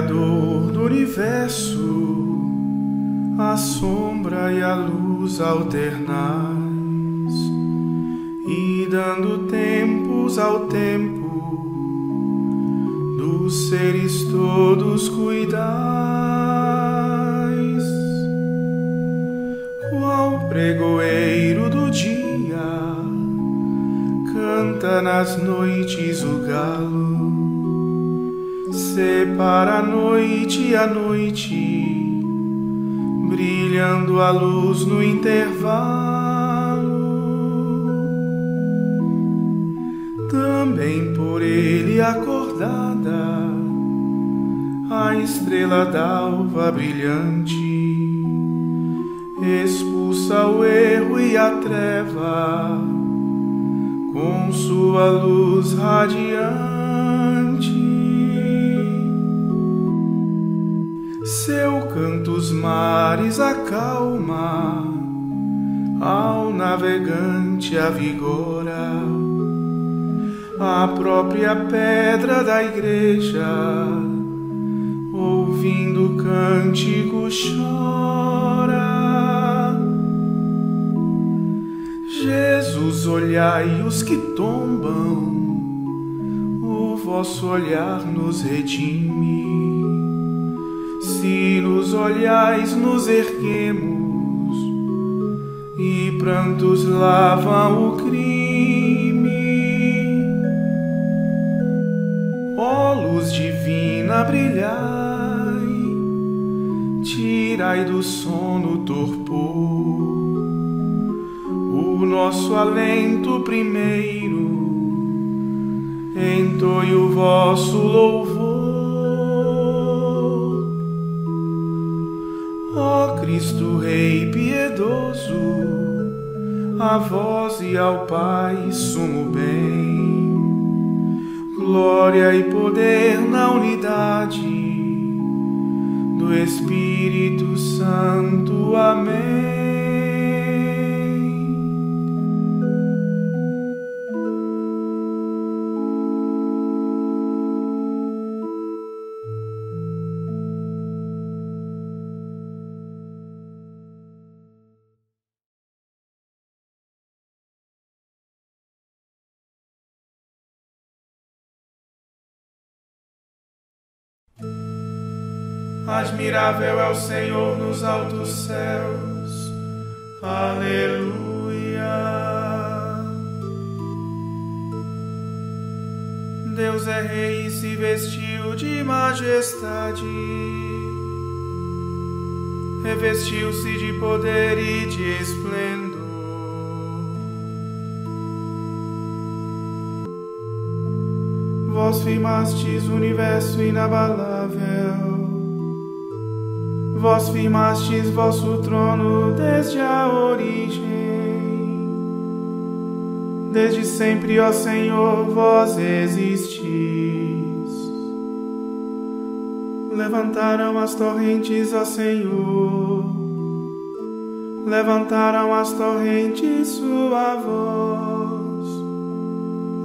Criador do universo, a sombra e a luz alternais, e dando tempos ao tempo, dos seres todos cuidais, qual pregoeiro do dia, canta nas noites o galo separa a noite a noite, brilhando a luz no intervalo. Também por ele acordada, a estrela d'alva brilhante expulsa o erro e a treva com sua luz radiante. Seu canto os mares acalma, ao navegante avigora. A própria pedra da igreja, ouvindo o cântico, chora. Jesus, olhai os que tombam, o vosso olhar nos redime se nos olhais, nos erguemos e prantos lavam o crime. Ó luz divina, brilhai, tirai do sono torpor, o nosso alento primeiro, entoie o vosso louvor. Cristo Rei piedoso, a vós e ao Pai sumo bem, glória e poder na unidade do Espírito Santo. Amém. Admirável é o Senhor nos altos céus. Aleluia. Deus é rei e se vestiu de majestade. Revestiu-se de poder e de esplendor. Vós firmastes o universo inabalável Vós firmastes vosso trono desde a origem. Desde sempre, ó Senhor, vós existis. Levantaram as torrentes, ó Senhor. Levantaram as torrentes sua voz.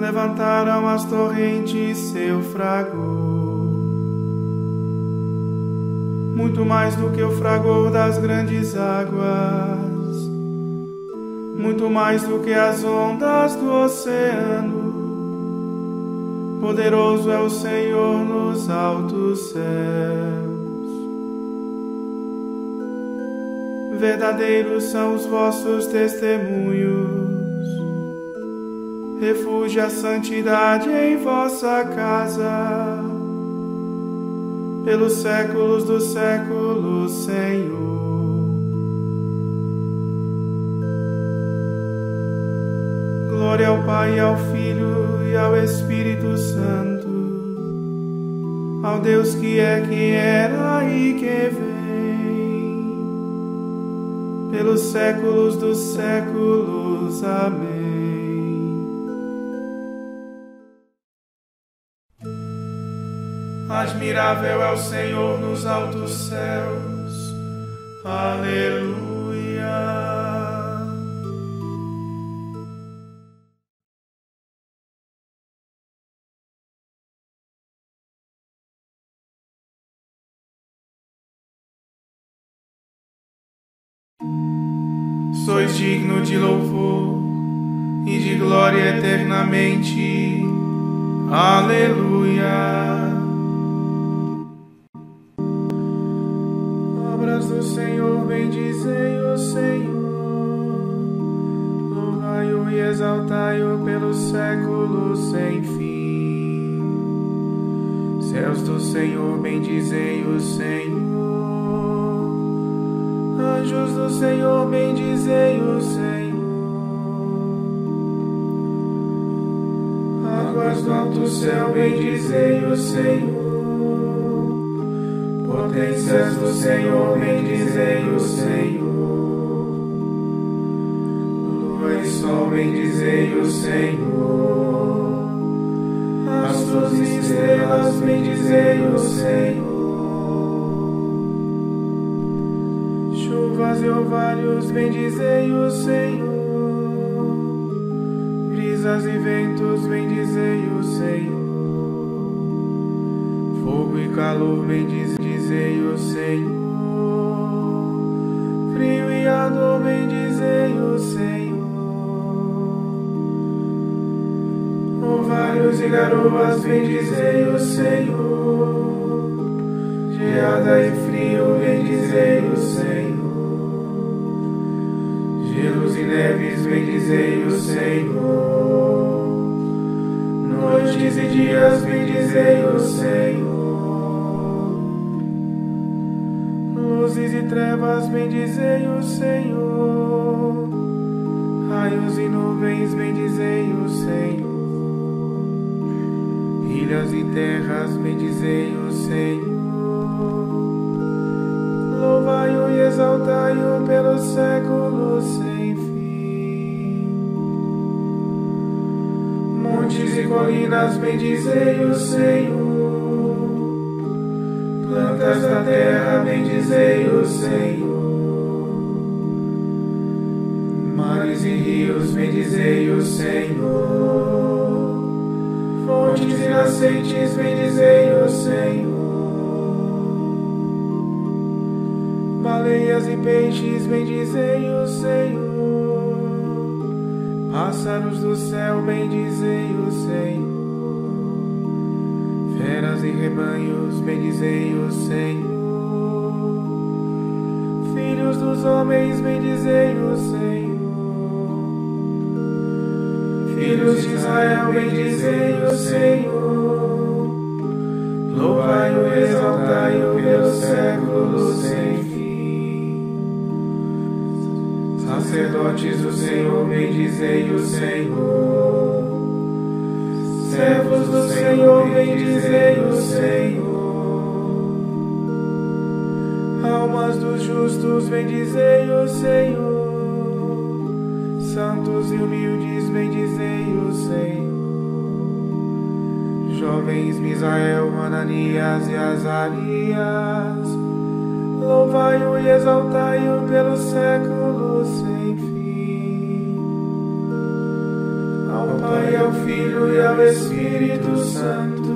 Levantaram as torrentes seu fragor muito mais do que o fragor das grandes águas, muito mais do que as ondas do oceano. Poderoso é o Senhor nos altos céus. Verdadeiros são os vossos testemunhos, refúgio a santidade em vossa casa, pelos séculos dos séculos, Senhor. Glória ao Pai, ao Filho e ao Espírito Santo, ao Deus que é, que era e que vem, pelos séculos dos séculos. Amém. Admirável é o Senhor nos altos céus. Aleluia. sois digno de louvor e de glória eternamente. Aleluia. Exaltai-o pelos séculos sem fim. Céus do Senhor, bendizei o Senhor. Anjos do Senhor, bendizei o Senhor. Águas do alto céu, bendizei o Senhor. Potências do Senhor, bendizei o Senhor. Sol, bendizei o Senhor. Astros e estrelas, bendizei o Senhor. chuvas e ovários, bendizei o Senhor. Brisas e ventos, bendizei o Senhor. Fogo e calor, bendizei o Senhor. Frio e a dor, bendizei o Senhor. Ovários e garoas, bendizei o Senhor. Geada e frio, bendizei o Senhor gelos e neves, bendizei o Senhor. Noites e dias, bendizei o Senhor. Luzes e trevas, bendizei o Senhor. Raios e nuvens, bendizei Ilhas e terras, bendizei o Senhor. Louvai-o e exaltai-o pelos séculos sem fim. Montes e colinas, bendizei o Senhor. Plantas da terra, bendizei o Senhor. Mares e rios, bendizei o Senhor. Fontes e nascentes, bendizei o Senhor. baleias e peixes, bendizei o Senhor. Pássaros do céu, bendizei o Senhor. Feras e rebanhos, bendizei o Senhor. Filhos dos homens, bendizei o Senhor. Filhos de Israel, bendizei o Senhor. Louvai-o, exaltai-o pelos séculos sem fim sacerdotes do Senhor, bendizei o Senhor. Servos do Senhor, bendizei o Senhor. Almas dos justos, bendizei o Senhor. Santos e humildes, bendizei o Senhor. Jovens Misael, Ananias e Azarias, louvai-o e exaltai-o pelos séculos sem fim. Ao Pai, ao Filho e ao Espírito Santo,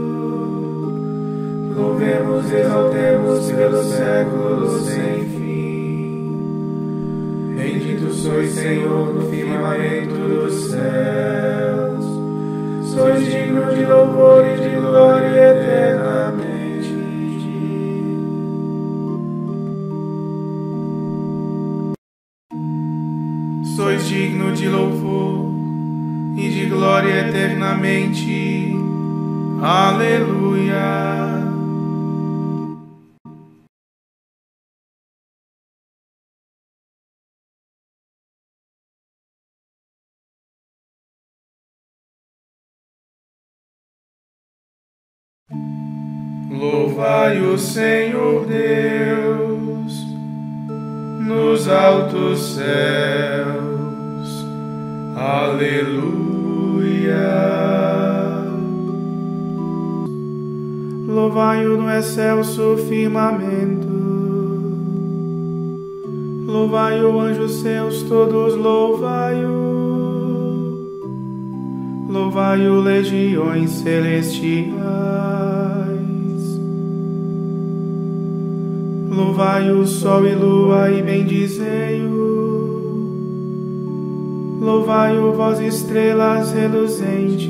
louvemos e exaltemos pelos séculos sem fim. Sois, Senhor, no firmamento dos céus, sois digno de louvor e de glória eternamente. sois digno de louvor e de glória eternamente. Aleluia. Louvai o Senhor Deus nos altos céus. Aleluia. Louvai-o no excelso firmamento. Louvai-o, anjos seus, todos louvai-o. Louvai-o, legiões celestiais. Louvai o sol e lua e bendizei-o. Louvai-o, vós estrelas reluzentes.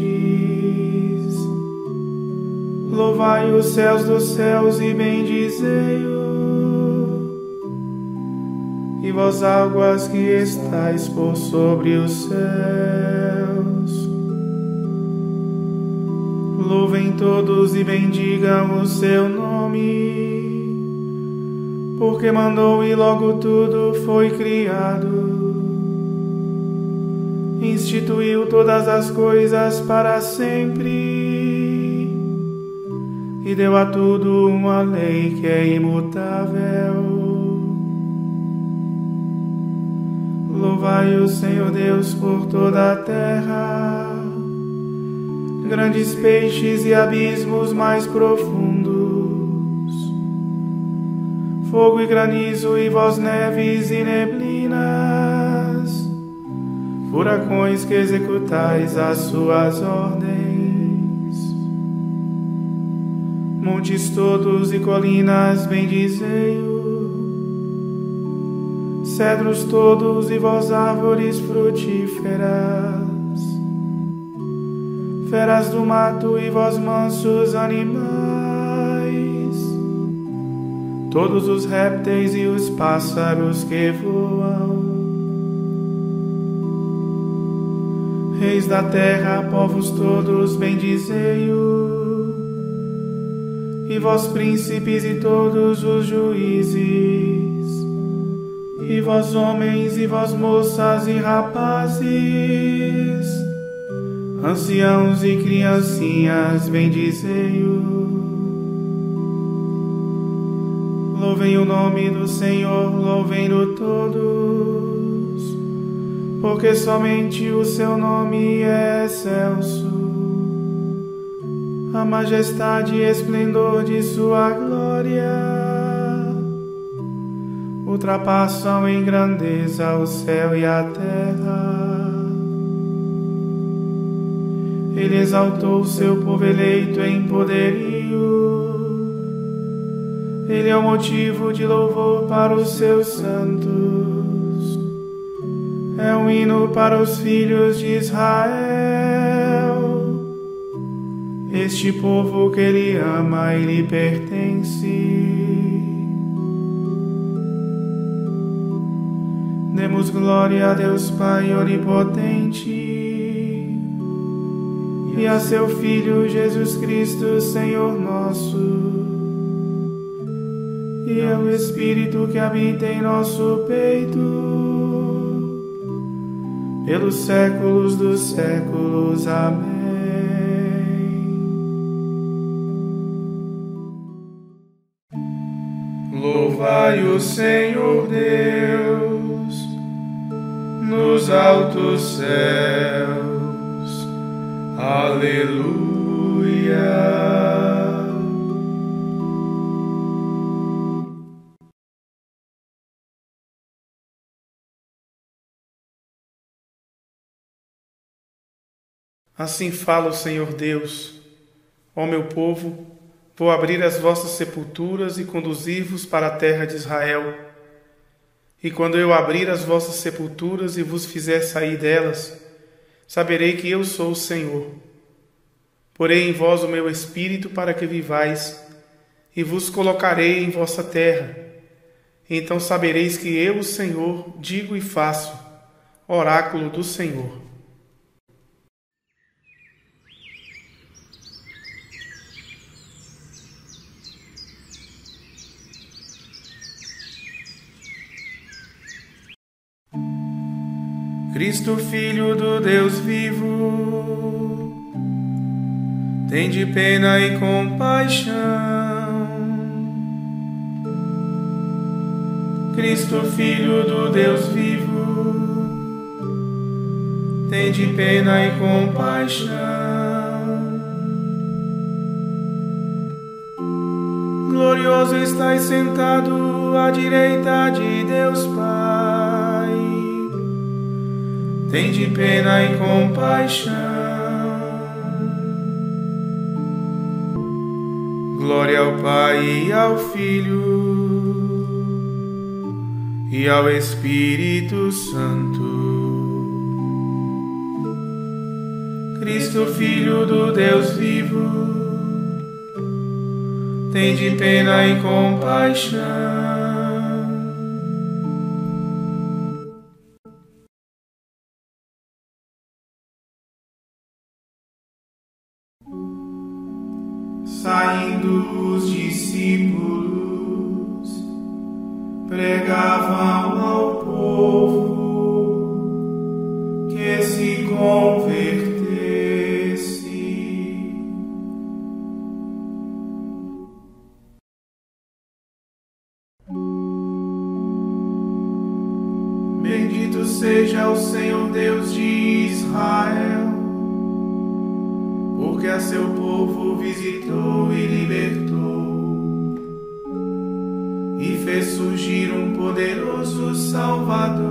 Louvai os céus dos céus e bendizei-o. E vós águas que estáis por sobre os céus. Louvem todos e bendigam o seu nome porque mandou e logo tudo foi criado. Instituiu todas as coisas para sempre e deu a tudo uma lei que é imutável. Louvai o Senhor Deus por toda a terra, grandes peixes e abismos mais profundos fogo e granizo e vós neves e neblinas, furacões que executais as suas ordens, montes todos e colinas bendizei-o, cedros todos e vós árvores frutíferas, feras do mato e vós mansos animais, todos os répteis e os pássaros que voam. Reis da terra, povos todos, bendizei-o. E vós, príncipes e todos os juízes, e vós, homens, e vós, moças e rapazes, anciãos e criancinhas, bendizei-o. Louvem o nome do Senhor, louvem-no todos, porque somente o seu nome é excelso. A majestade e esplendor de sua glória ultrapassam em grandeza o céu e a terra. Ele exaltou o seu povo eleito em poderio ele é o motivo de louvor para os seus santos. É um hino para os filhos de Israel. Este povo que ele ama e lhe pertence. Demos glória a Deus Pai onipotente e a seu Filho Jesus Cristo, Senhor nosso e é o Espírito que habita em nosso peito, pelos séculos dos séculos. Amém. Louvai o Senhor Deus nos altos céus. Aleluia. Assim fala o Senhor Deus: Ó meu povo, vou abrir as vossas sepulturas e conduzir-vos para a terra de Israel. E quando eu abrir as vossas sepulturas e vos fizer sair delas, saberei que eu sou o Senhor. Porei em vós o meu espírito para que vivais, e vos colocarei em vossa terra. Então sabereis que eu, o Senhor, digo e faço, oráculo do Senhor. Cristo, Filho do Deus vivo, tem de pena e compaixão. Cristo, Filho do Deus vivo, tem de pena e compaixão. Glorioso estás sentado à direita de Deus tem de pena e compaixão. Glória ao Pai e ao Filho e ao Espírito Santo. Cristo, Filho do Deus vivo, tem de pena e compaixão. Seja o Senhor Deus de Israel porque a seu povo visitou e libertou, e fez surgir um poderoso Salvador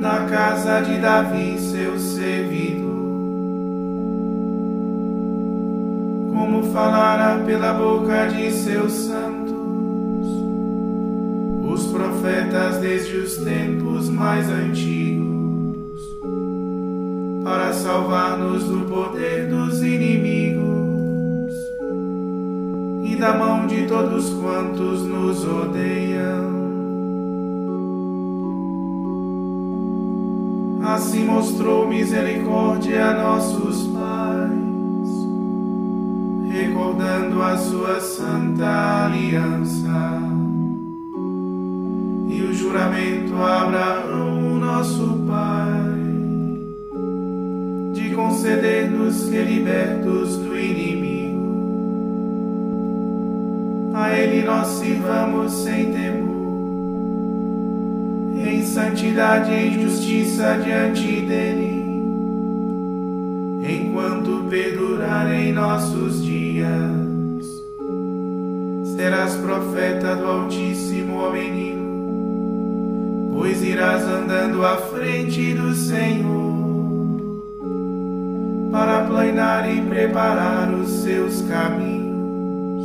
na casa de Davi, seu servidor. Como falara pela boca de seus santos, os profetas desde os tempos mais antigos para salvar-nos do poder dos inimigos e da mão de todos quantos nos odeiam. Assim mostrou misericórdia a nossos pais, recordando a sua santa aliança juramento a Abraão, nosso pai conceder-nos que libertos do inimigo, a Ele nós sirvamos sem temor, em santidade e justiça diante dEle, enquanto perdurarem nossos dias. Serás profeta do Altíssimo, ó menino, pois irás andando à frente do Senhor para planear e preparar os seus caminhos,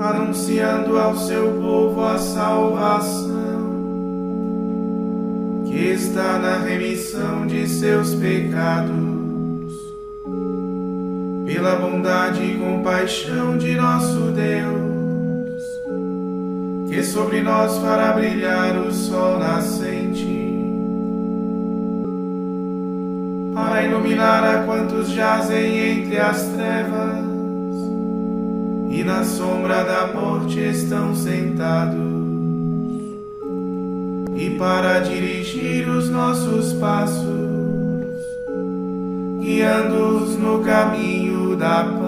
anunciando ao seu povo a salvação que está na remissão de seus pecados, pela bondade e compaixão de nosso Deus, que sobre nós fará brilhar o sol nascente para iluminar a quantos jazem entre as trevas e na sombra da morte estão sentados, e para dirigir os nossos passos, guiando-os no caminho da paz.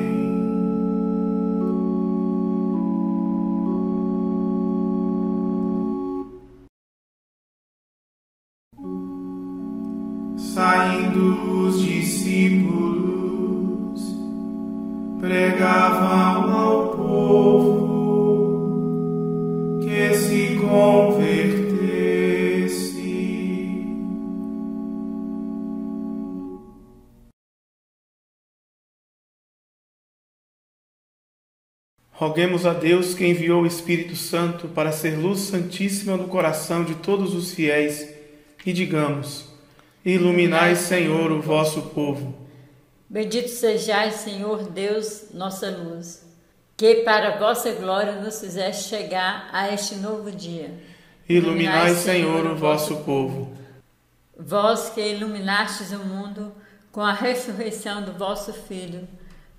Roguemos a Deus que enviou o Espírito Santo para ser luz santíssima no coração de todos os fiéis e digamos: Iluminai, Senhor, o vosso povo. Bendito sejais, Senhor Deus, nossa luz, que para a vossa glória nos fizeste chegar a este novo dia. Iluminai, Senhor, o vosso povo. Vós que iluminastes o mundo com a ressurreição do vosso Filho,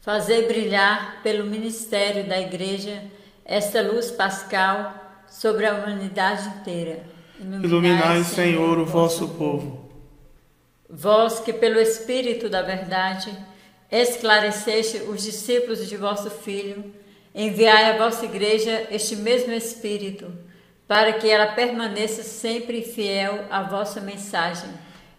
fazei brilhar pelo ministério da Igreja esta luz pascal sobre a humanidade inteira. Iluminai, Iluminai Senhor, o vosso povo. Vós que pelo Espírito da Verdade esclareceste os discípulos de vosso Filho, enviai à vossa Igreja este mesmo Espírito, para que ela permaneça sempre fiel à vossa mensagem.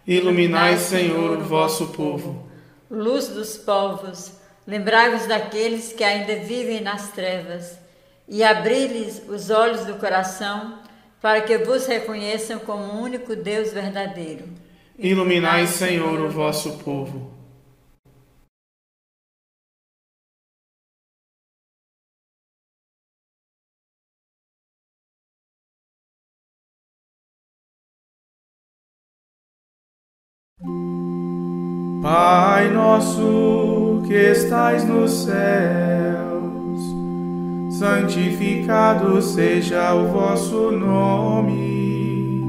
Iluminai, Senhor, o vosso povo. Luz dos povos, lembrai-vos daqueles que ainda vivem nas trevas, e abri-lhes os olhos do coração, para que vos reconheçam como o único Deus verdadeiro Iluminai, Senhor, o vosso povo. Pai nosso que estais nos céus, santificado seja o vosso nome.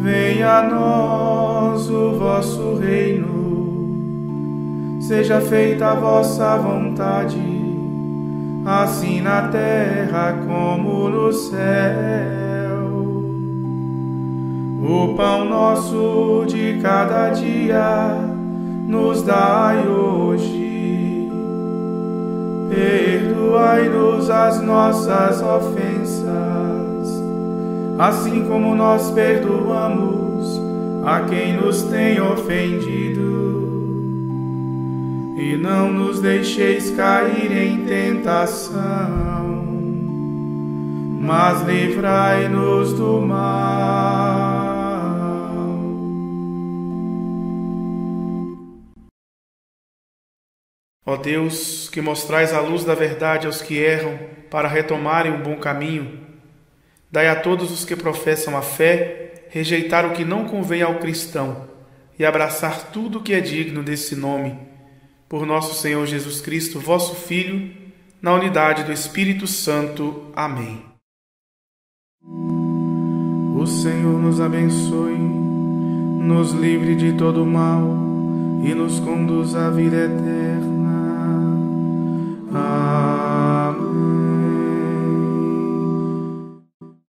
Venha a nós o vosso reino, seja feita a vossa vontade, assim na terra como no céu. O pão nosso de cada dia nos dai hoje. Perdoai-nos as nossas ofensas assim como nós perdoamos a quem nos tem ofendido. E não nos deixeis cair em tentação, mas livrai-nos do mal. Ó Deus, que mostrais a luz da verdade aos que erram para retomarem o bom caminho, Dai a todos os que professam a fé rejeitar o que não convém ao cristão e abraçar tudo o que é digno desse nome. Por nosso Senhor Jesus Cristo, vosso Filho, na unidade do Espírito Santo. Amém. O Senhor nos abençoe, nos livre de todo mal e nos conduz à vida eterna. Amém.